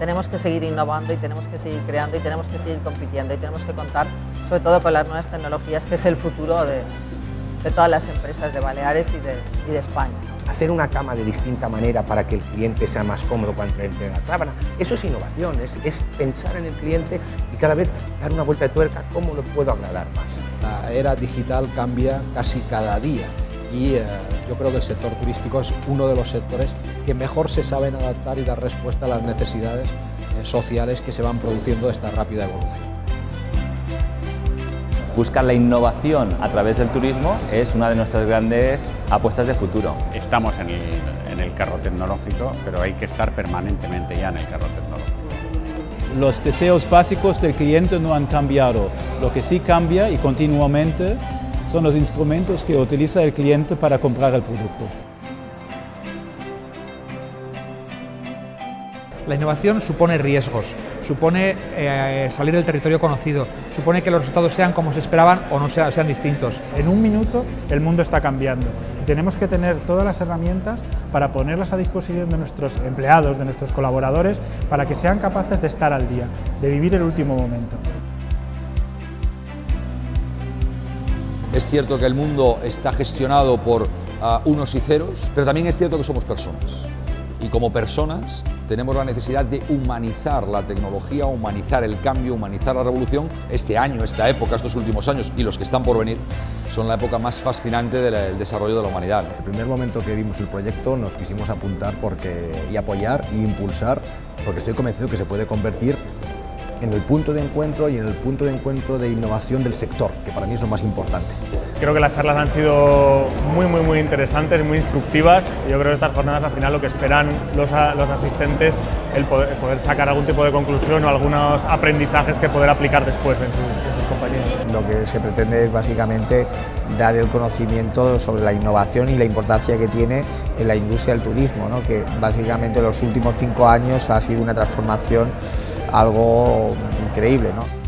tenemos que seguir innovando y tenemos que seguir creando y tenemos que seguir compitiendo y tenemos que contar sobre todo con las nuevas tecnologías, que es el futuro de, de todas las empresas de Baleares y de, y de España. Hacer una cama de distinta manera para que el cliente sea más cómodo cuando entre en la sábana, eso es innovación, es, es pensar en el cliente y cada vez dar una vuelta de tuerca, ¿cómo lo puedo agradar más? La era digital cambia casi cada día y eh, yo creo que el sector turístico es uno de los sectores que mejor se saben adaptar y dar respuesta a las necesidades eh, sociales que se van produciendo de esta rápida evolución. Buscar la innovación a través del turismo es una de nuestras grandes apuestas de futuro. Estamos en el, en el carro tecnológico, pero hay que estar permanentemente ya en el carro tecnológico. Los deseos básicos del cliente no han cambiado. Lo que sí cambia y continuamente son los instrumentos que utiliza el cliente para comprar el producto. La innovación supone riesgos, supone eh, salir del territorio conocido, supone que los resultados sean como se esperaban o no sean, sean distintos. En un minuto el mundo está cambiando. Tenemos que tener todas las herramientas para ponerlas a disposición de nuestros empleados, de nuestros colaboradores, para que sean capaces de estar al día, de vivir el último momento. Es cierto que el mundo está gestionado por uh, unos y ceros, pero también es cierto que somos personas. Y como personas tenemos la necesidad de humanizar la tecnología, humanizar el cambio, humanizar la revolución. Este año, esta época, estos últimos años y los que están por venir son la época más fascinante del desarrollo de la humanidad. El primer momento que vimos el proyecto nos quisimos apuntar porque, y apoyar e impulsar porque estoy convencido que se puede convertir en el punto de encuentro y en el punto de encuentro de innovación del sector, que para mí es lo más importante. Creo que las charlas han sido muy, muy, muy interesantes, muy instructivas. Yo creo que estas jornadas al final lo que esperan los, los asistentes el poder, poder, sacar algún tipo de conclusión o algunos aprendizajes que poder aplicar después en sus, en sus compañías. Lo que se pretende es básicamente dar el conocimiento sobre la innovación y la importancia que tiene en la industria del turismo, ¿no? que básicamente en los últimos cinco años ha sido una transformación algo increíble. ¿no?